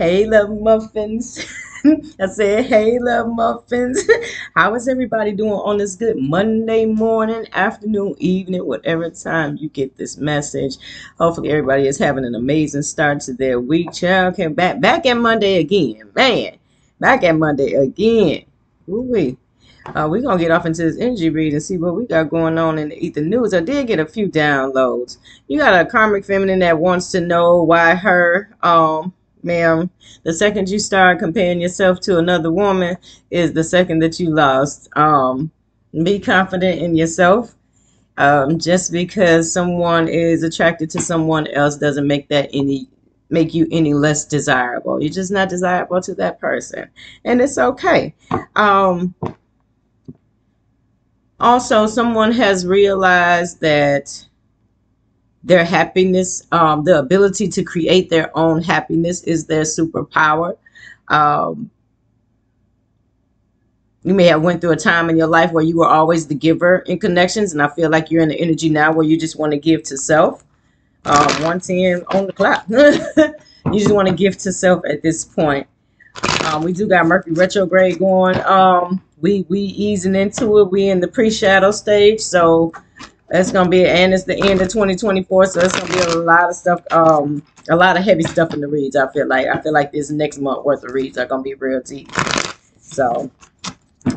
Hey, love muffins. I said, hey, love muffins. How is everybody doing on this good Monday morning, afternoon, evening, whatever time you get this message? Hopefully, everybody is having an amazing start to their week. Child, came back back at Monday again, man. Back at Monday again. Ooh wee. Uh, we're gonna get off into this energy read and see what we got going on in the ether news. I did get a few downloads. You got a karmic feminine that wants to know why her um ma'am. The second you start comparing yourself to another woman is the second that you lost. Um, be confident in yourself. Um, just because someone is attracted to someone else doesn't make that any make you any less desirable. You're just not desirable to that person, and it's okay. Um, also, someone has realized that their happiness, um, the ability to create their own happiness is their superpower. Um, you may have went through a time in your life where you were always the giver in connections, and I feel like you're in the energy now where you just want to give to self. Um, 110 on the clock. you just want to give to self at this point. Um, we do got Mercury retrograde going. Um, we we easing into it. We in the pre-shadow stage, so that's gonna be and it's the end of 2024, so it's gonna be a lot of stuff, um, a lot of heavy stuff in the reads. I feel like I feel like this next month worth of reads are gonna be real deep. So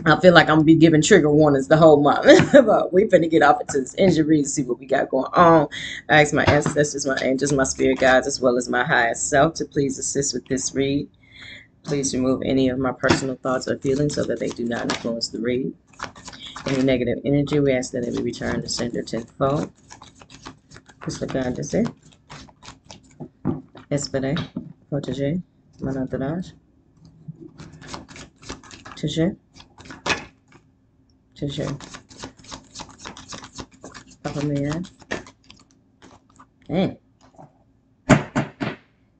I feel like I'm gonna be giving trigger warnings the whole month. but we finna get off into this injury to see what we got going on. I ask my ancestors, my angels, my spirit guides, as well as my highest self to please assist with this read. Please remove any of my personal thoughts or feelings so that they do not influence the read. Any negative energy, we ask that it be returned to sender tenfold. Grande-se. Espere. Entourage. Touché. Touché. Papa Mia. Dang.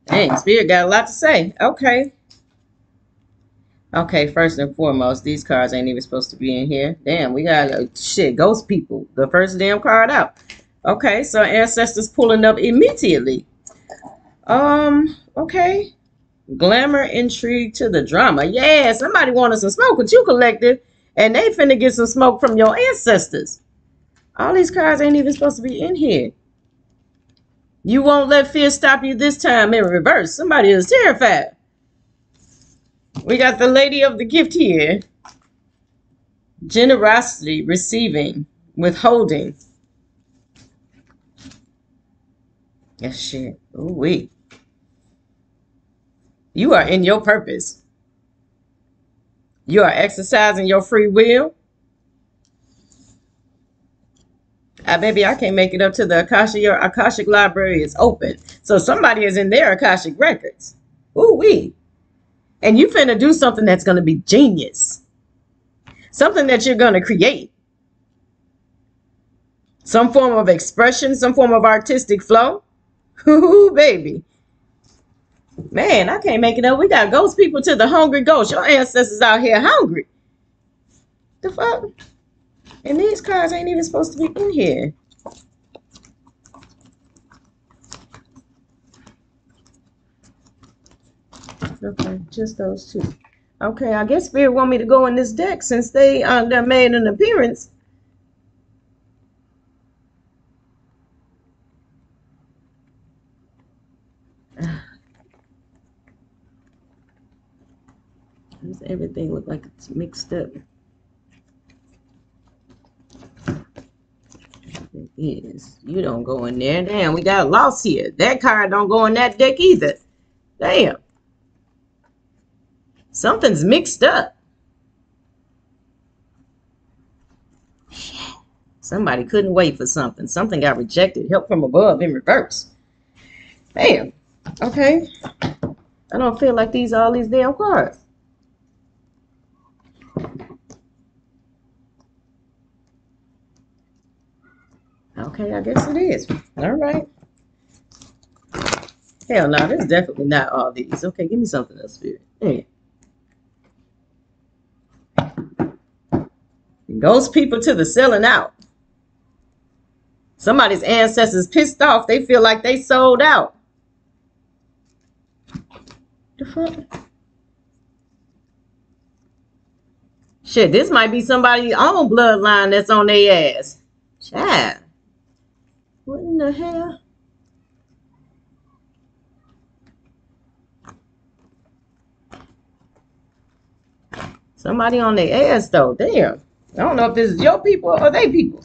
Dang, Spirit got a lot to say. Okay. Okay, first and foremost, these cards ain't even supposed to be in here. Damn, we got uh, shit, ghost people. The first damn card out. Okay, so ancestors pulling up immediately. Um, okay. Glamour, intrigue to the drama. Yeah, somebody wanted some smoke with you, collective, and they finna get some smoke from your ancestors. All these cards ain't even supposed to be in here. You won't let fear stop you this time in reverse. Somebody is terrified. We got the lady of the gift here. Generosity, receiving, withholding. Yes, shit. Oh, wait. You are in your purpose. You are exercising your free will. Uh, baby, I can't make it up to the Akasha. Your Akashic library is open. So somebody is in their Akashic records. Ooh, wee. And you finna do something that's to be genius. Something that you're to create. Some form of expression, some form of artistic flow. Ooh, baby. Man, I can't make it up. We got ghost people to the hungry ghost. Your ancestors out here hungry. The fuck? And these cards ain't even supposed to be in here. Okay, just those two. Okay, I guess Spirit want me to go in this deck since they uh, they made an appearance. Does everything look like it's mixed up? It is. You don't go in there. Damn, we got lost here. That card don't go in that deck either. Damn. Something's mixed up. Somebody couldn't wait for something. Something got rejected. Help from above in reverse. Bam. Okay. I don't feel like these all these damn cards. Okay, I guess it is. All right. Hell no, is definitely not all these. Okay, give me something else, Spirit. Ghost people to the selling out. Somebody's ancestors pissed off. They feel like they sold out. The fuck? Shit, this might be somebody's own bloodline that's on their ass. Chad. What in the hell? Somebody on their ass though. Damn. I don't know if this is your people or they people.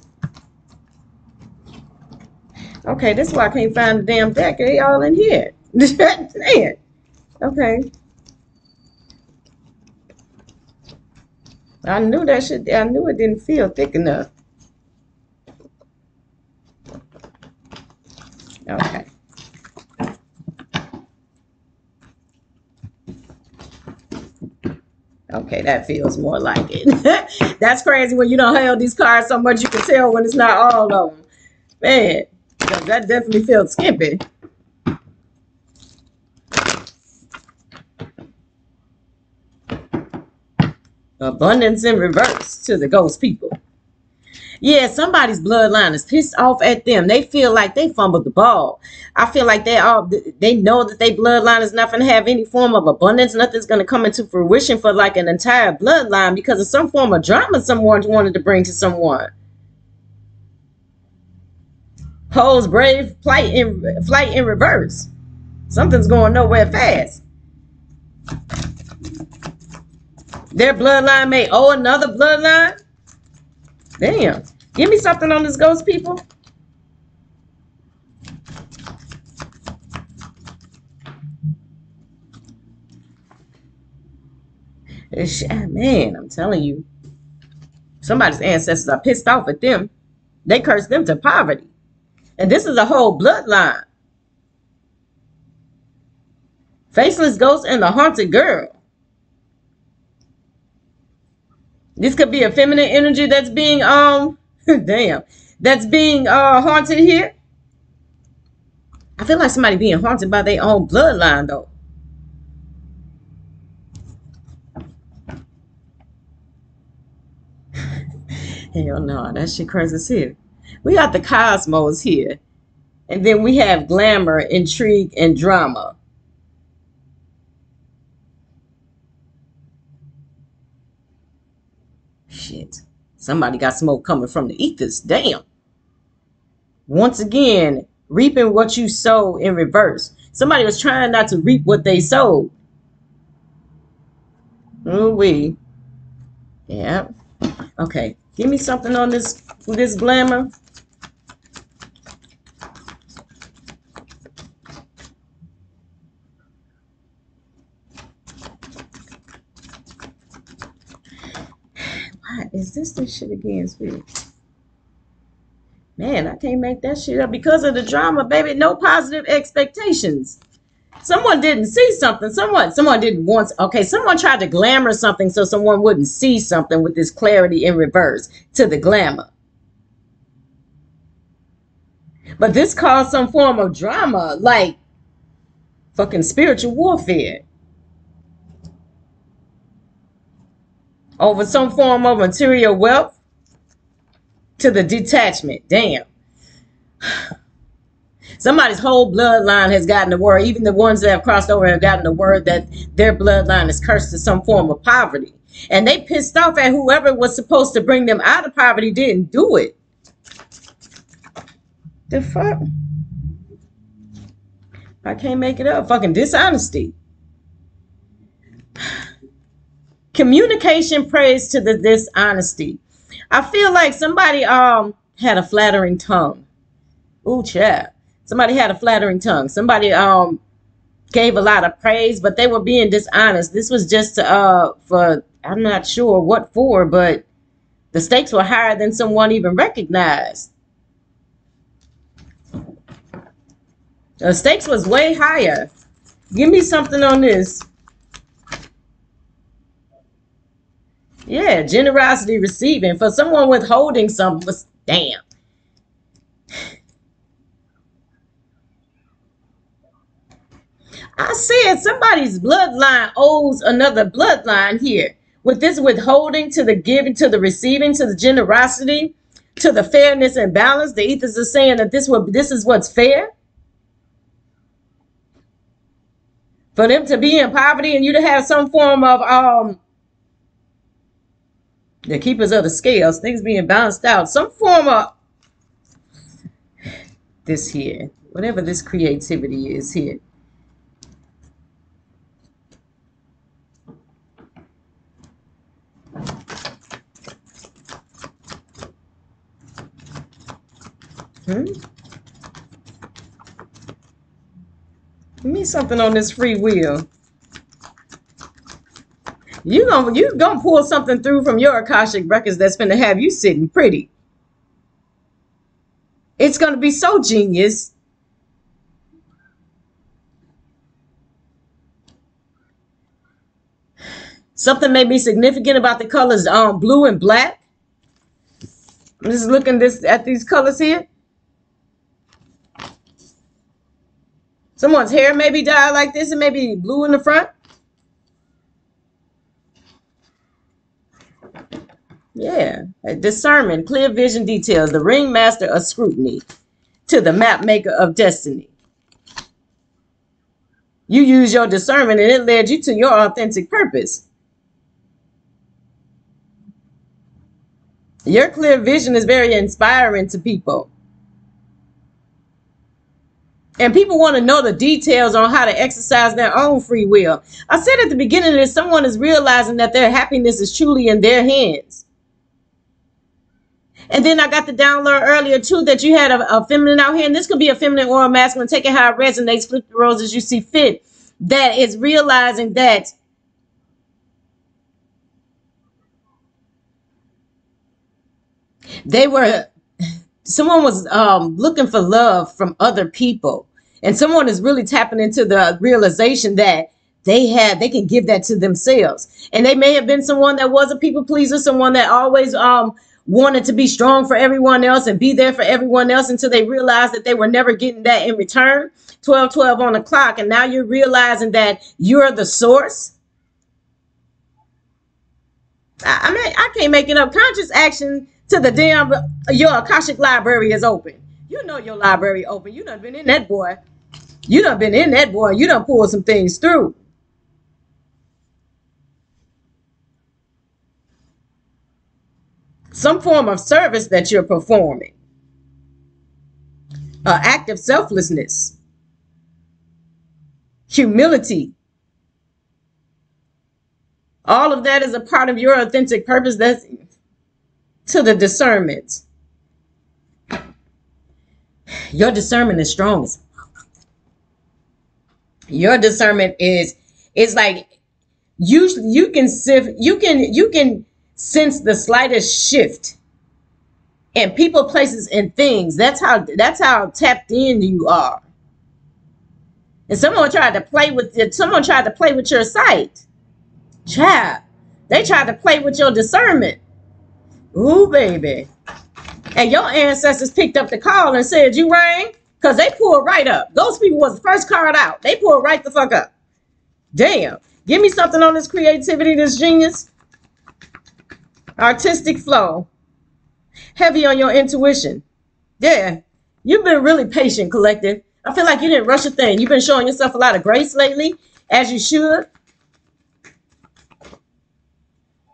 Okay, this is why I can't find the damn deck. They all in here. Damn. Okay. I knew that shit. I knew it didn't feel thick enough. Okay. Okay, that feels more like it. That's crazy when you don't hold these cards so much you can tell when it's not all of them. Man, that definitely feels skimpy. Abundance in reverse to the ghost people. Yeah, somebody's bloodline is pissed off at them. They feel like they fumbled the ball. I feel like they all they know that their bloodline is not going to have any form of abundance. Nothing's going to come into fruition for like an entire bloodline because of some form of drama someone wanted to bring to someone. Pose brave flight in flight in reverse. Something's going nowhere fast. Their bloodline may owe another bloodline. Damn. Give me something on this ghost, people. It's, man, I'm telling you. Somebody's ancestors are pissed off at them. They cursed them to poverty. And this is a whole bloodline. Faceless ghost and the haunted girl. This could be a feminine energy that's being um damn that's being uh haunted here. I feel like somebody being haunted by their own bloodline though. Hell no, that shit crazy here. We got the cosmos here. And then we have glamour, intrigue, and drama. Shit. Somebody got smoke coming from the ethers. Damn. Once again, reaping what you sow in reverse. Somebody was trying not to reap what they sowed. Ooh wee. Yeah. Okay. Give me something on this this glamour. Is this the shit again, sweetie? Man, I can't make that shit up because of the drama, baby. No positive expectations. Someone didn't see something. Someone, someone didn't want. Okay, someone tried to glamour something so someone wouldn't see something with this clarity in reverse to the glamour. But this caused some form of drama, like fucking spiritual warfare. over some form of material wealth to the detachment. Damn. Somebody's whole bloodline has gotten the word, even the ones that have crossed over have gotten the word that their bloodline is cursed to some form of poverty. And they pissed off at whoever was supposed to bring them out of poverty didn't do it. The fuck? I can't make it up. Fucking dishonesty. Communication prays to the dishonesty. I feel like somebody um had a flattering tongue. Ooh, chat. Somebody had a flattering tongue. Somebody um gave a lot of praise, but they were being dishonest. This was just uh for I'm not sure what for, but the stakes were higher than someone even recognized. The stakes was way higher. Give me something on this. Yeah, generosity receiving. For someone withholding something was damn. I said somebody's bloodline owes another bloodline here. With this withholding to the giving, to the receiving, to the generosity, to the fairness and balance, the ethers are saying that this will this is what's fair. For them to be in poverty and you to have some form of um the keepers of the scales, things being balanced out, some form of this here, whatever this creativity is here. Hmm? Give me something on this free. You gonna you gonna pull something through from your Akashic records that's gonna have you sitting pretty. It's gonna be so genius. Something may be significant about the colors um blue and black. I'm just looking this at these colors here. Someone's hair may be dyed like this and maybe blue in the front. Yeah, discernment, clear vision details, the ringmaster of scrutiny to the map maker of destiny. You use your discernment and it led you to your authentic purpose. Your clear vision is very inspiring to people. And people want to know the details on how to exercise their own free will. I said at the beginning that someone is realizing that their happiness is truly in their hands. And then I got the download earlier too that you had a, a feminine out here, and this could be a feminine or a masculine. Take it how it resonates, flip the roles as you see fit. That is realizing that they were someone was um, looking for love from other people and someone is really tapping into the realization that they have they can give that to themselves and they may have been someone that was a people pleaser someone that always um wanted to be strong for everyone else and be there for everyone else until they realized that they were never getting that in return 12 12 on the clock and now you're realizing that you're the source I, I mean i can't make it up conscious action to the damn your akashic library is open you know your library open. You done been in that boy. You done been in that boy. You done pulled some things through. Some form of service that you're performing. Uh, act of selflessness. Humility. All of that is a part of your authentic purpose. That's to the discernment. Your discernment is strong. Your discernment is is like you you can sift you can you can sense the slightest shift in people, places, and things. That's how that's how tapped in you are. And someone tried to play with it. Someone tried to play with your sight. Child, they tried to play with your discernment. Ooh, baby and your ancestors picked up the call and said you rang because they pulled right up. Those people was the first card out. They pulled right the fuck up. Damn. Give me something on this creativity, this genius. Artistic flow. Heavy on your intuition. Yeah. You've been really patient, collective. I feel like you didn't rush a thing. You've been showing yourself a lot of grace lately, as you should.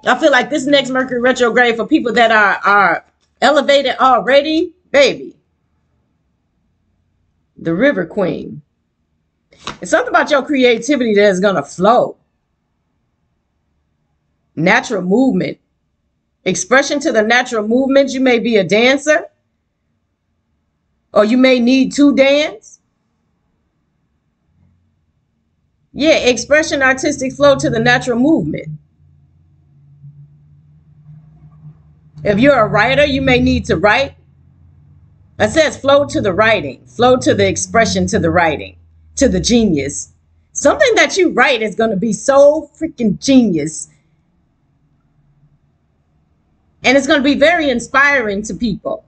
I feel like this next Mercury retrograde for people that are are elevated already, baby. The River Queen. It's something about your creativity that is going to flow. Natural movement. Expression to the natural movement. You may be a dancer. Or you may need to dance. Yeah, expression, artistic flow to the natural movement. If you're a writer, you may need to write. It says flow to the writing, flow to the expression to the writing, to the genius. Something that you write is going to be so freaking genius. And it's going to be very inspiring to people.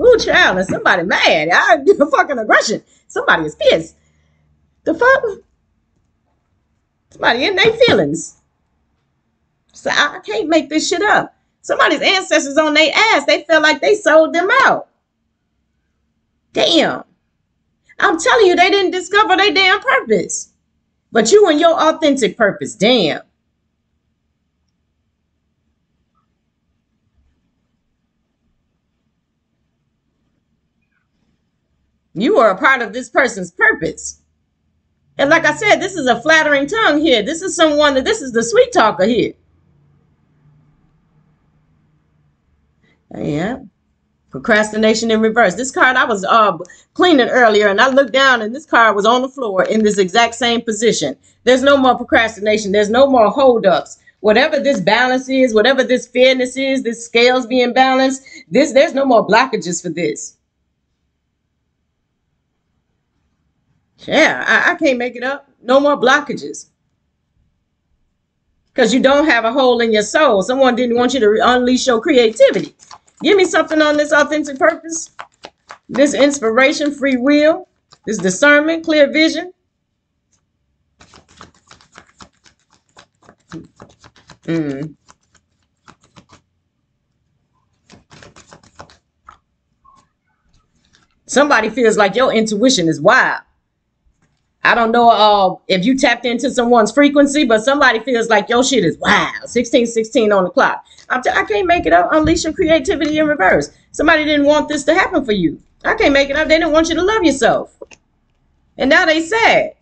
Ooh, child, is somebody mad? I fucking aggression. Somebody is pissed. The fuck? Somebody in their feelings. So I can't make this shit up. Somebody's ancestors on their ass. They felt like they sold them out. Damn. I'm telling you, they didn't discover their damn purpose. But you and your authentic purpose, damn. You are a part of this person's purpose. And like I said, this is a flattering tongue here. This is someone that this is the sweet talker here. Yeah. Procrastination in reverse. This card, I was uh, cleaning earlier and I looked down and this card was on the floor in this exact same position. There's no more procrastination. There's no more holdups. Whatever this balance is, whatever this fairness is, this scales being balanced, this there's no more blockages for this. Yeah, I, I can't make it up. No more blockages. Because you don't have a hole in your soul. Someone didn't want you to unleash your creativity. Give me something on this authentic purpose. This inspiration, free will, this discernment, clear vision. Mm. Somebody feels like your intuition is wild. I don't know uh, if you tapped into someone's frequency, but somebody feels like your shit is wow. 1616 on the clock. I'm t- I can't make it up. Unleash your creativity in reverse. Somebody didn't want this to happen for you. I can't make it up. They didn't want you to love yourself. And now they sad.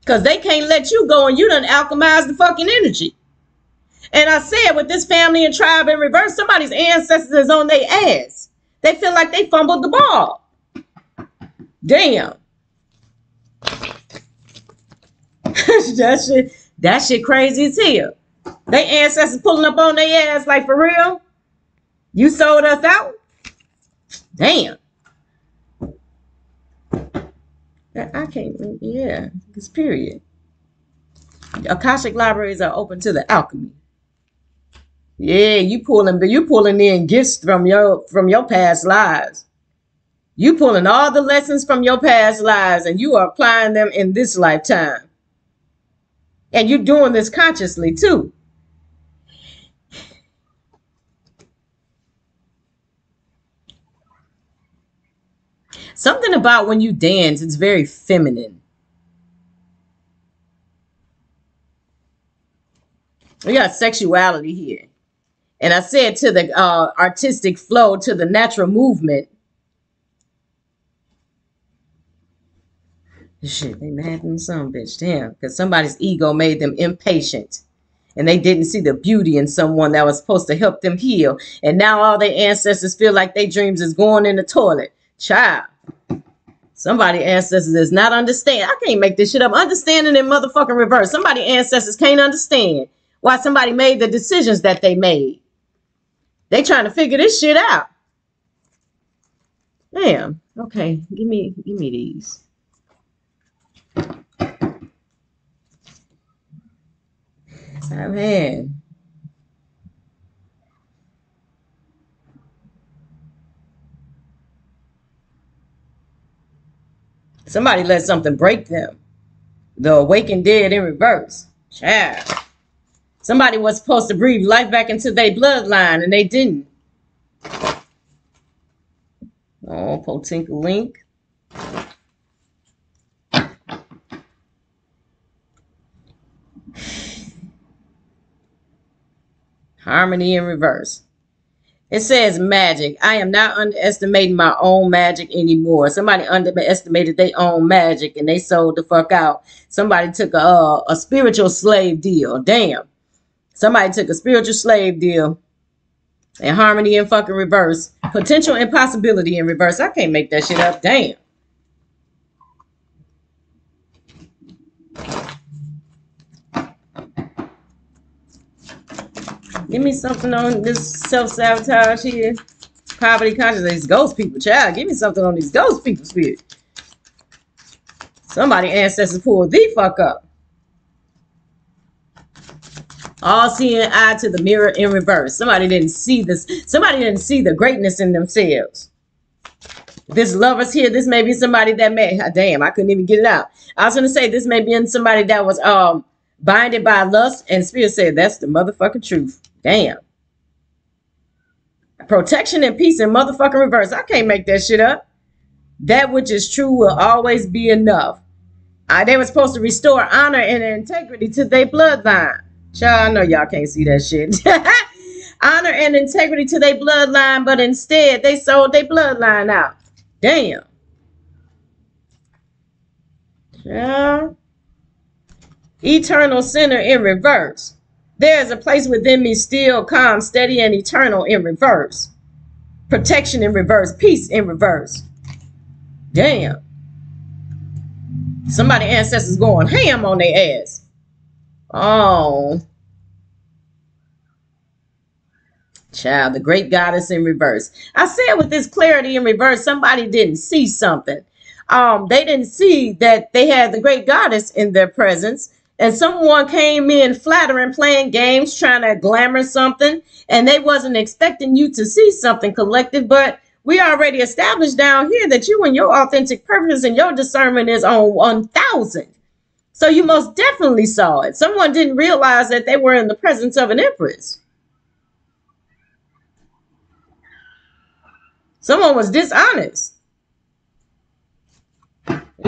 Because they can't let you go and you done alchemize the fucking energy. And I said with this family and tribe in reverse, somebody's ancestors is on their ass. They feel like they fumbled the ball. Damn. that shit, that shit crazy as hell. They ancestors pulling up on their ass like for real. You sold us out. Damn. I can't. Yeah, it's period. Akashic libraries are open to the alchemy. Yeah, you pulling, but you pulling in gifts from your from your past lives. You pulling all the lessons from your past lives and you are applying them in this lifetime. And you're doing this consciously too. Something about when you dance, it's very feminine. We got sexuality here. And I said to the uh, artistic flow, to the natural movement, Shit, they mad than some bitch. Damn, because somebody's ego made them impatient. And they didn't see the beauty in someone that was supposed to help them heal. And now all their ancestors feel like their dreams is going in the toilet. Child. Somebody ancestors does not understand. I can't make this shit up. Understanding in motherfucking reverse. Somebody ancestors can't understand why somebody made the decisions that they made. They trying to figure this shit out. Damn. Okay, give me give me these. Amen. Somebody let something break them. The awakened dead in reverse. Child. Somebody was supposed to breathe life back into their bloodline and they didn't. Oh, Potinka Link. Harmony in reverse. It says magic. I am not underestimating my own magic anymore. Somebody underestimated their own magic and they sold the fuck out. Somebody took a, a spiritual slave deal. Damn. Somebody took a spiritual slave deal and harmony in fucking reverse. Potential impossibility in reverse. I can't make that shit up. Damn. Give me something on this self-sabotage here. Poverty consciousness. These ghost people. Child, give me something on these ghost people spirit. Somebody ancestors pulled the fuck up. All seeing eye to the mirror in reverse. Somebody didn't see this. Somebody didn't see the greatness in themselves. This lovers here, this may be somebody that may, damn, I couldn't even get it out. I was to say this may be in somebody that was um binded by lust and spirit said that's the motherfucking truth. Damn. Protection and peace in motherfucking reverse. I can't make that shit up. That which is true will always be enough. Uh, they were supposed to restore honor and integrity to their bloodline. Child, I know y'all can't see that shit. honor and integrity to their bloodline, but instead they sold their bloodline out. Damn. Yeah. Eternal sinner in reverse. There is a place within me still calm, steady, and eternal in reverse. Protection in reverse. Peace in reverse. Damn. Somebody ancestors going ham on their ass. Oh. Child, the great goddess in reverse. I said with this clarity in reverse, somebody didn't see something. Um, they didn't see that they had the great goddess in their presence and someone came in flattering, playing games, trying to glamour something, and they wasn't expecting you to see something collective, but we already established down here that you and your authentic purpose and your discernment is on 1000. So you most definitely saw it. Someone didn't realize that they were in the presence of an empress. Someone was dishonest.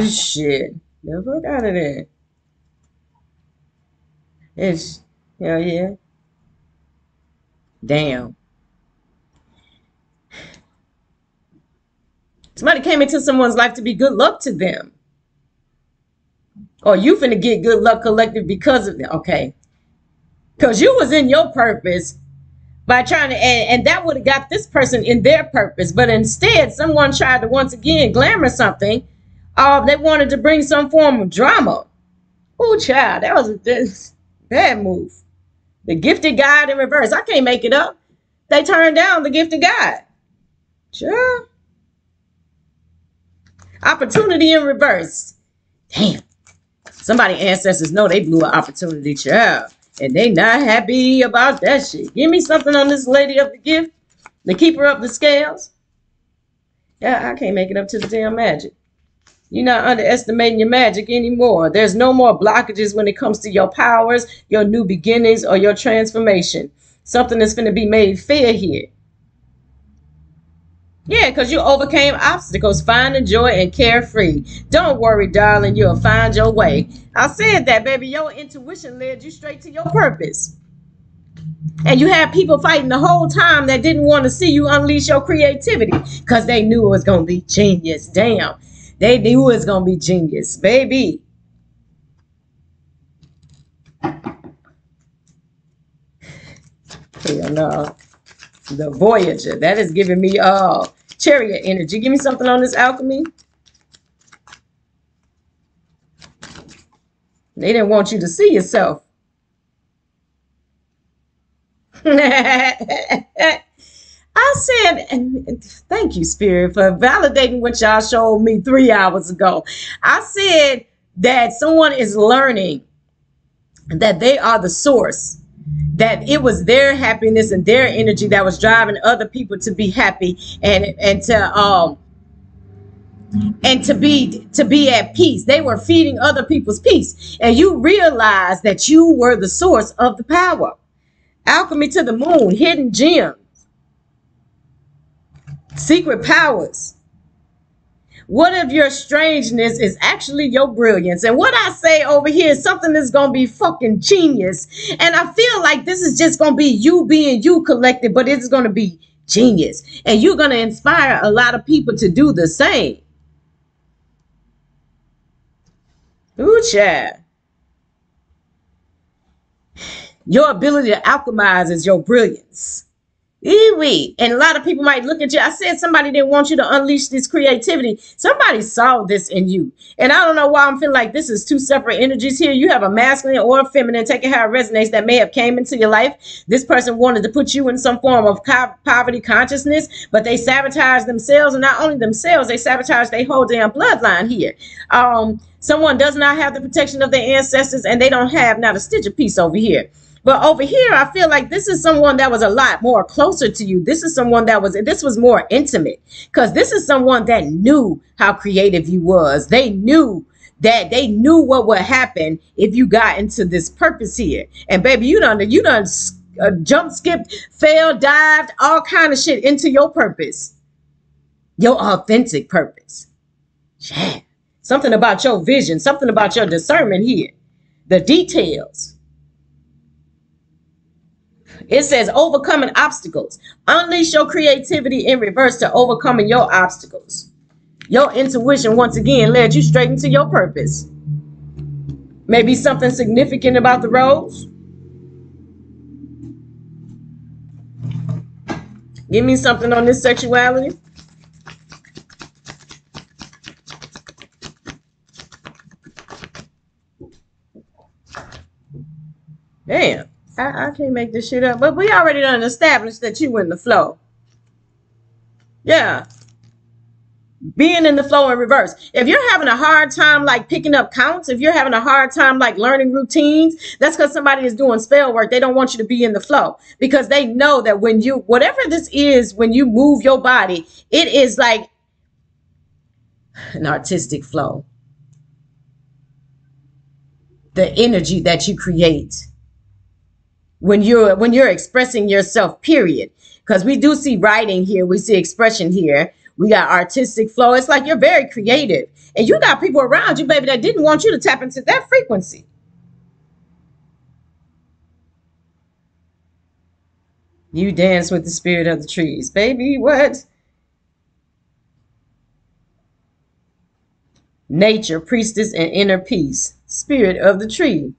Shit. Fuck out of there. It's hell yeah. Damn. Somebody came into someone's life to be good luck to them. Or you finna get good luck collective because of it. Okay. Because you was in your purpose by trying to, and, and that would have got this person in their purpose. But instead, someone tried to once again glamour something. Uh, they wanted to bring some form of drama. Oh, child, that was this Bad move. The gifted guide in reverse. I can't make it up. They turned down the gifted guide. Sure. Opportunity in reverse. Damn. Somebody ancestors know they blew an opportunity, child. And they not happy about that shit. Give me something on this lady of the gift. The keeper of the scales. Yeah, I can't make it up to the damn magic. You're not underestimating your magic anymore. There's no more blockages when it comes to your powers, your new beginnings, or your transformation. Something that's going to be made fair here. Yeah, because you overcame obstacles, finding joy and carefree. Don't worry, darling, you'll find your way. I said that, baby. Your intuition led you straight to your purpose. And you had people fighting the whole time that didn't want to see you unleash your creativity because they knew it was going to be genius. Damn. They knew it was gonna be genius, baby. Hell no. The Voyager. That is giving me uh chariot energy. Give me something on this alchemy. They didn't want you to see yourself. Said, and thank you, Spirit, for validating what y'all showed me three hours ago. I said that someone is learning that they are the source, that it was their happiness and their energy that was driving other people to be happy and and to um and to be to be at peace. They were feeding other people's peace. And you realize that you were the source of the power. Alchemy to the moon, hidden gem secret powers. What if your strangeness is actually your brilliance? And what I say over here is something that's going to be fucking genius. And I feel like this is just going to be you being you collected, but it's going to be genius. And you're going to inspire a lot of people to do the same. Ooh, child. Your ability to alchemize is your brilliance. Eewee. And a lot of people might look at you. I said somebody didn't want you to unleash this creativity. Somebody saw this in you. And I don't know why I'm feeling like this is two separate energies here. You have a masculine or a feminine, take it how it resonates, that may have came into your life. This person wanted to put you in some form of poverty consciousness, but they sabotage themselves. And not only themselves, they sabotage their whole damn bloodline here. Um, someone does not have the protection of their ancestors and they don't have not a stitch of peace over here. But over here, I feel like this is someone that was a lot more closer to you. This is someone that was, this was more intimate because this is someone that knew how creative you was. They knew that they knew what would happen if you got into this purpose here. And baby, you done, you done uh, jump, skipped, fell, dived, all kind of shit into your purpose, your authentic purpose. Yeah. Something about your vision, something about your discernment here. The details. It says overcoming obstacles. Unleash your creativity in reverse to overcoming your obstacles. Your intuition, once again, led you straight into your purpose. Maybe something significant about the rose. Give me something on this sexuality. Damn, I, I can't make this shit up. But we already done established that you in the flow. Yeah. Being in the flow in reverse. If you're having a hard time like picking up counts, if you're having a hard time like learning routines, that's because somebody is doing spell work. They don't want you to be in the flow because they know that when you, whatever this is, when you move your body, it is like an artistic flow. The energy that you create when you're when you're expressing yourself period. Because we do see writing here we see expression here. We got artistic flow. It's like you're very creative. And you got people around you baby that didn't want you to tap into that frequency. You dance with the spirit of the trees baby what? Nature priestess and inner peace spirit of the tree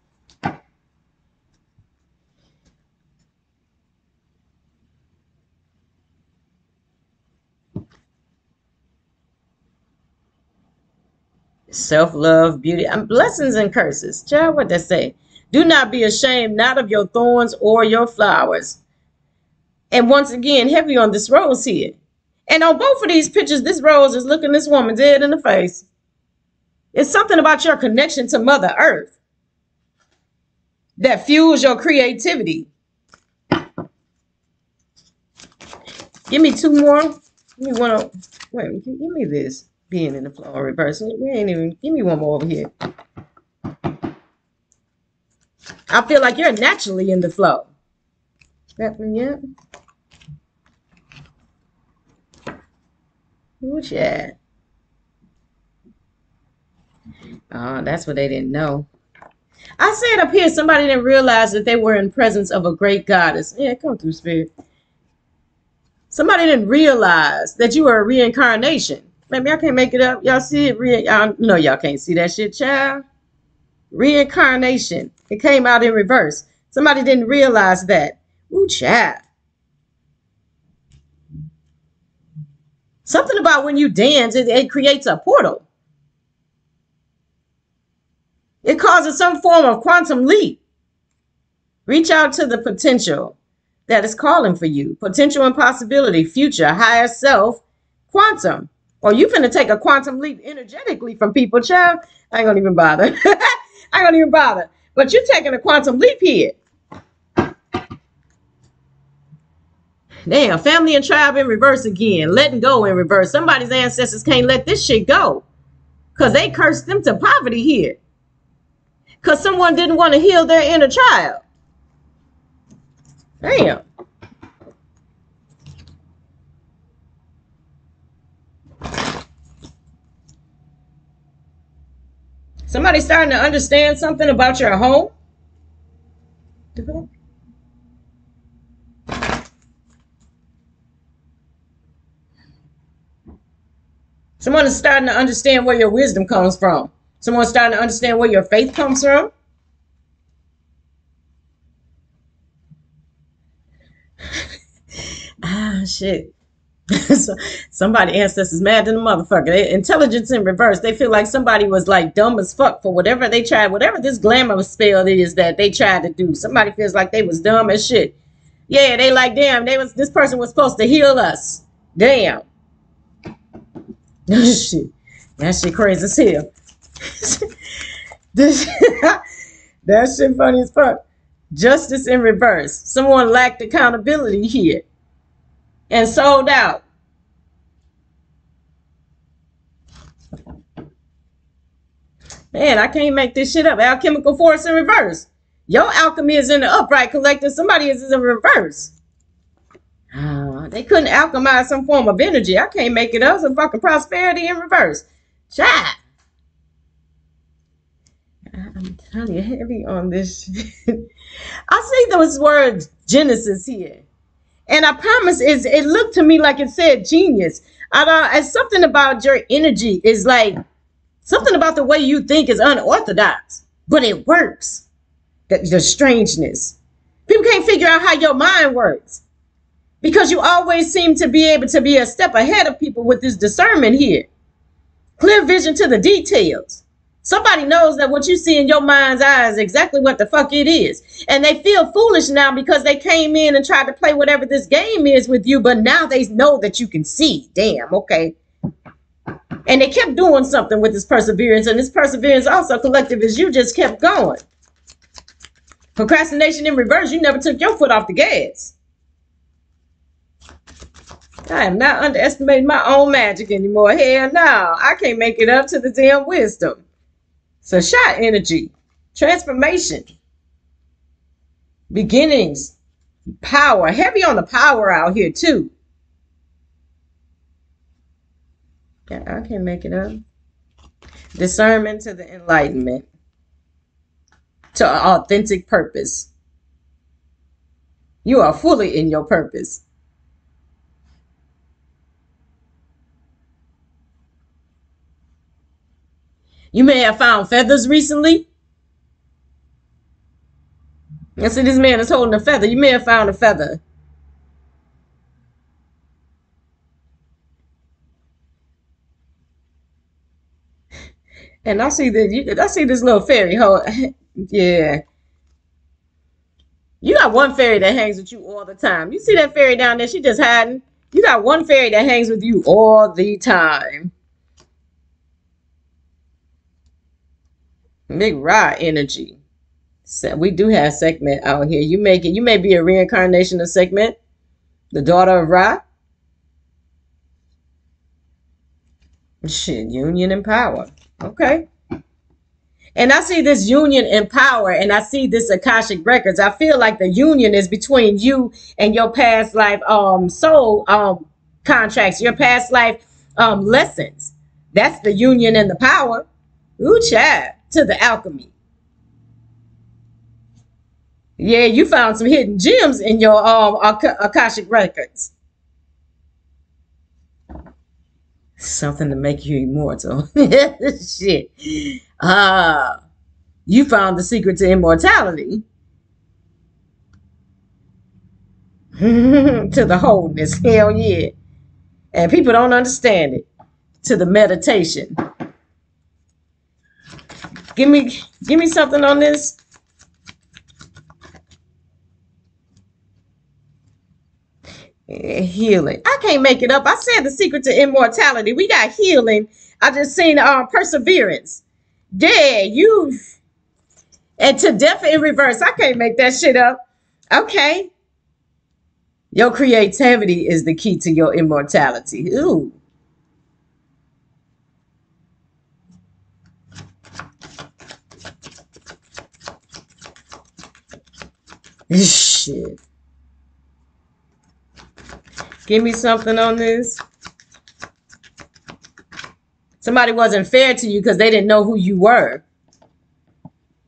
self-love, beauty, and blessings and curses. Child, what they say? Do not be ashamed, not of your thorns or your flowers. And once again, heavy on this rose here. And on both of these pictures, this rose is looking this woman dead in the face. It's something about your connection to Mother Earth that fuels your creativity. Give me two more. Give me one. Wait, give me this being in the flow of reverse. We ain't even, give me one more over here. I feel like you're naturally in the flow. Happening yet? What at? Oh, that's what they didn't know. I said up here, somebody didn't realize that they were in presence of a great goddess. Yeah, come through, spirit. Somebody didn't realize that you were a reincarnation. Maybe I can't make it up. Y'all see it? Re y'all know y'all can't see that shit, child. Reincarnation. It came out in reverse. Somebody didn't realize that. Ooh, child. Something about when you dance, it, it creates a portal. It causes some form of quantum leap. Reach out to the potential that is calling for you. Potential and possibility, future, higher self, quantum. Or you finna take a quantum leap energetically from people, child. I ain't gonna even bother. I ain't gonna even bother. But you're taking a quantum leap here. Damn, family and tribe in reverse again. Letting go in reverse. Somebody's ancestors can't let this shit go. Because they cursed them to poverty here. Because someone didn't want to heal their inner child. Damn. Somebody starting to understand something about your home? Someone is starting to understand where your wisdom comes from. Someone's starting to understand where your faith comes from. ah, shit. so somebody ancestors mad than a motherfucker. They, intelligence in reverse. They feel like somebody was like dumb as fuck for whatever they tried, whatever this glamour spell is that they tried to do. Somebody feels like they was dumb as shit. Yeah, they like damn. They was this person was supposed to heal us. Damn. shit. That shit crazy as hell. this, that shit funny as fuck. Justice in reverse. Someone lacked accountability here and sold out. Man, I can't make this shit up. Alchemical force in reverse. Your alchemy is in the upright collective. Somebody is in reverse. Uh, they couldn't alchemize some form of energy. I can't make it up. Some fucking prosperity in reverse. Chat. I'm telling you, heavy on this. shit. I see those words Genesis here. And I promise is it looked to me like it said genius. I don't it's something about your energy is like something about the way you think is unorthodox, but it works. The, the strangeness. People can't figure out how your mind works. Because you always seem to be able to be a step ahead of people with this discernment here. Clear vision to the details. Somebody knows that what you see in your mind's eye is exactly what the fuck it is. And they feel foolish now because they came in and tried to play whatever this game is with you, but now they know that you can see. Damn, okay. And they kept doing something with this perseverance, and this perseverance also collective as you just kept going. Procrastination in reverse, you never took your foot off the gas. I am not underestimating my own magic anymore. Hell no, I can't make it up to the damn wisdom. So shot energy, transformation, beginnings, power. Heavy on the power out here too. I can't make it up. Discernment to the enlightenment. To authentic purpose. You are fully in your purpose. You may have found feathers recently. I see this man is holding a feather. You may have found a feather. And I see that you I see this little fairy. Hold, yeah. You got one fairy that hangs with you all the time. You see that fairy down there? She just hiding. You got one fairy that hangs with you all the time. Big Ra energy. So we do have Sekhmet out here. You make it. You may be a reincarnation of Sekhmet, the daughter of Ra. Shit, union and power. Okay. And I see this union and power, and I see this Akashic records. I feel like the union is between you and your past life um soul um contracts, your past life um lessons. That's the union and the power. Ooh, child to the alchemy. Yeah, you found some hidden gems in your um Akashic records. Something to make you immortal. Shit. Ah, uh, you found the secret to immortality. to the wholeness. Hell yeah. And people don't understand it. To the meditation. Give me give me something on this. Healing. I can't make it up. I said the secret to immortality. We got healing. I just seen uh, perseverance. Yeah, you and to death in reverse. I can't make that shit up. Okay. Your creativity is the key to your immortality. Ooh. Shit. Give me something on this. Somebody wasn't fair to you because they didn't know who you were.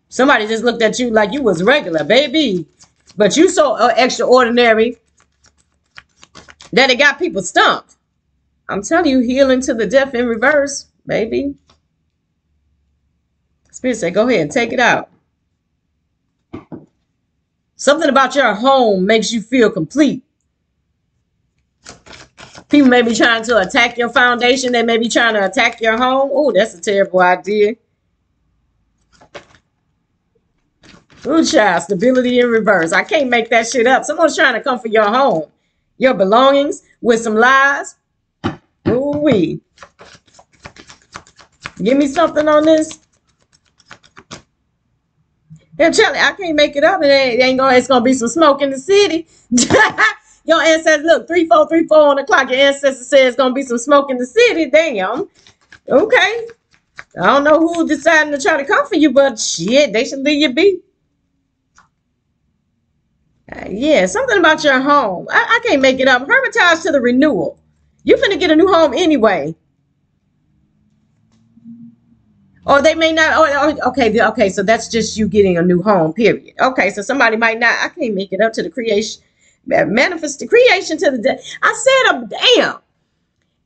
Somebody just looked at you like you was regular, baby. But you so uh, extraordinary that it got people stumped. I'm telling you, healing to the deaf in reverse, baby. Spirit said, go ahead take it out. Something about your home makes you feel complete. People may be trying to attack your foundation. They may be trying to attack your home. Oh, that's a terrible idea. Ooh, child, stability in reverse. I can't make that shit up. Someone's trying to come for your home, your belongings with some lies. Ooh, wee. Give me something on this. I'm telling you, I can't make it up. It ain't, it ain't gonna. It's gonna be some smoke in the city. Your ancestors look three four three four on the clock. Your ancestor says it's gonna be some smoke in the city. Damn. Okay. I don't know who's deciding to try to come for you, but shit, they should leave you be. Uh, yeah, something about your home. I, I can't make it up. Hermitage to the renewal. You finna get a new home anyway. Or they may not. Oh, okay, okay. So that's just you getting a new home. Period. Okay, so somebody might not. I can't make it up to the creation, manifest the creation to the day. I said, "I'm damn."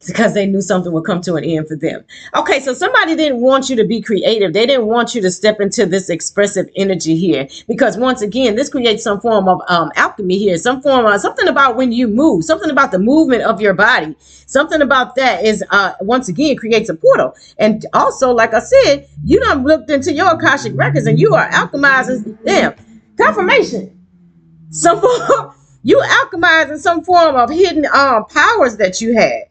Because they knew something would come to an end for them. Okay, so somebody didn't want you to be creative. They didn't want you to step into this expressive energy here because once again, this creates some form of um, alchemy here, some form of something about when you move, something about the movement of your body, something about that is uh, once again creates a portal. And also, like I said, you done looked into your akashic records and you are alchemizing them confirmation. Some form, you alchemizing some form of hidden um powers that you had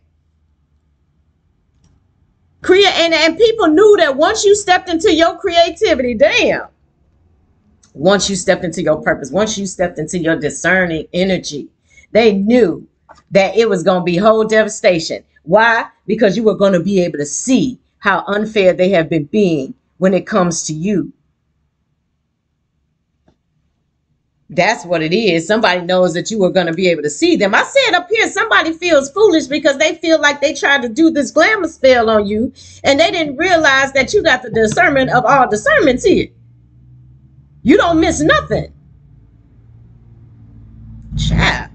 create and, and people knew that once you stepped into your creativity damn. Once you stepped into your purpose once you stepped into your discerning energy they knew that it was going to be whole devastation. Why? Because you were going to be able to see how unfair they have been being when it comes to you That's what it is. Somebody knows that you are going to be able to see them. I said up here, somebody feels foolish because they feel like they tried to do this glamour spell on you and they didn't realize that you got the discernment of all discernments here. You don't miss nothing. Child.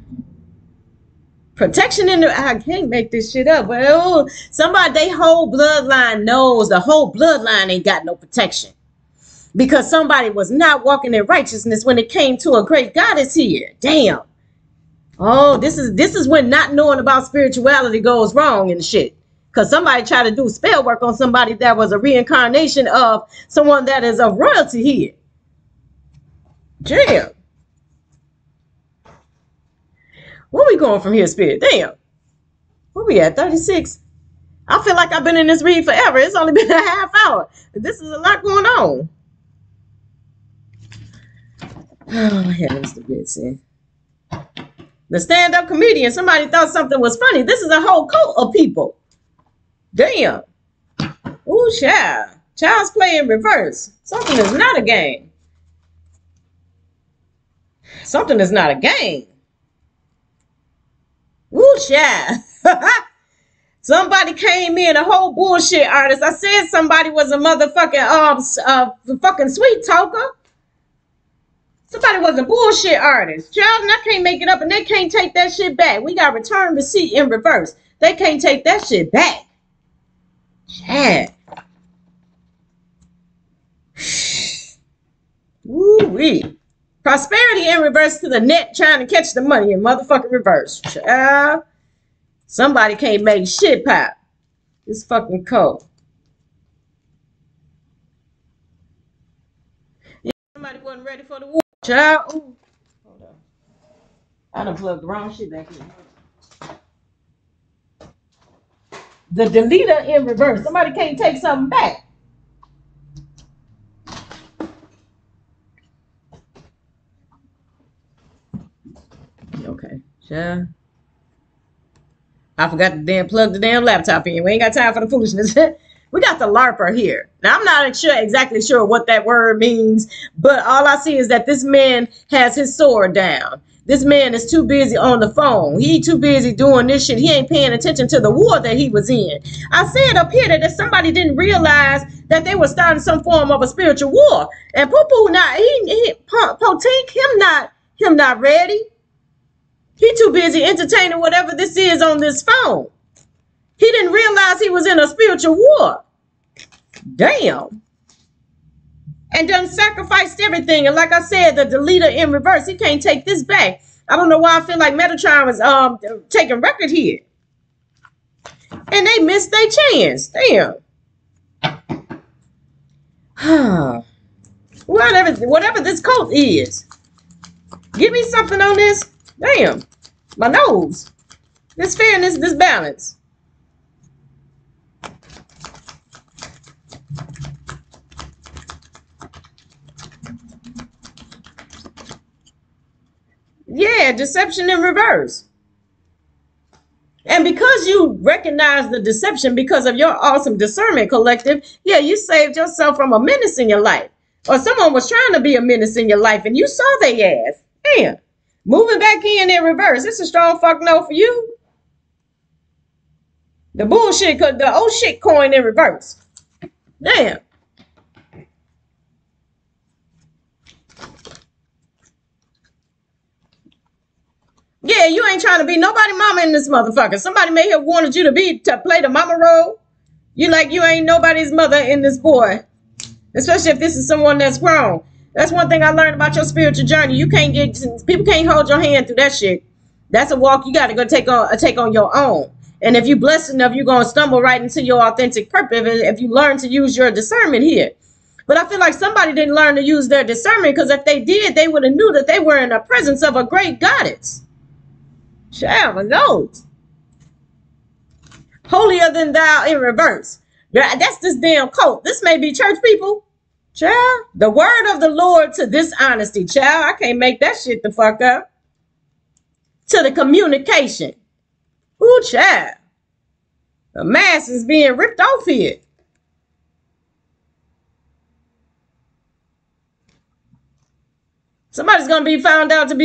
Protection in the I can't make this shit up. Well, oh, somebody they whole bloodline knows the whole bloodline ain't got no protection because somebody was not walking in righteousness when it came to a great goddess here. Damn. Oh, this is this is when not knowing about spirituality goes wrong and shit. Cause somebody tried to do spell work on somebody that was a reincarnation of someone that is of royalty here. Damn. Where we going from here, Spirit? Damn. Where we at? 36. I feel like I've been in this read forever. It's only been a half hour. This is a lot going on. Oh, heavens to Bitsy. The stand-up comedian, somebody thought something was funny. This is a whole cult of people. Damn. Ooh, child. Child's play in reverse. Something is not a game. Something is not a game. Ooh, child. Somebody came in, a whole bullshit artist. I said somebody was a motherfucking um uh, fucking sweet talker. Somebody was a bullshit artist. Child, and I can't make it up, and they can't take that shit back. We got return receipt in reverse. They can't take that shit back. Chad. Woo-wee. Prosperity in reverse to the net trying to catch the money in motherfucking reverse. Child. Somebody can't make shit pop. It's fucking cold. Yeah, somebody wasn't ready for the war. Child. Ooh. Hold on. I done plugged the wrong shit back in. The deleter in reverse. Somebody can't take something back. Okay. Child. I forgot to damn plug the damn laptop in. We ain't got time for the foolishness. we got the LARPer here. Now I'm not sure exactly sure what that word means, but all I see is that this man has his sword down. This man is too busy on the phone. He too busy doing this shit. He ain't paying attention to the war that he was in. I said up here that if somebody didn't realize that they were starting some form of a spiritual war, and Poo Poo not he, he Potink him not him not ready. He too busy entertaining whatever this is on this phone. He didn't realize he was in a spiritual war. Damn. And done sacrificed everything. And like I said, the deleter in reverse, he can't take this back. I don't know why I feel like Metatron was um taking record here. And they missed their chance. Damn. whatever, whatever this cult is. Give me something on this. Damn. My nose. This fairness, this balance. Yeah, deception in reverse. And because you recognize the deception because of your awesome discernment collective, yeah, you saved yourself from a menace in your life. Or someone was trying to be a menace in your life and you saw their ass. Damn. Moving back in in reverse. It's a strong fuck no for you. The bullshit, the old shit coin in reverse. Damn. Yeah, you ain't trying to be nobody mama in this motherfucker. Somebody may have wanted you to be to play the mama role. You like you ain't nobody's mother in this boy. Especially if this is someone that's grown. That's one thing I learned about your spiritual journey. You can't get people can't hold your hand through that shit. That's a walk you got to go take on uh, take on your own. And if you blessed enough, you're gonna stumble right into your authentic purpose if you learn to use your discernment here. But I feel like somebody didn't learn to use their discernment because if they did, they would have knew that they were in the presence of a great goddess. Child knows. Holier than thou in reverse. That's this damn cult. This may be church people. Child. The word of the Lord to this honesty. Child, I can't make that shit the fuck up. To the communication. Ooh, child. The mask is being ripped off here. Somebody's going to be found out to be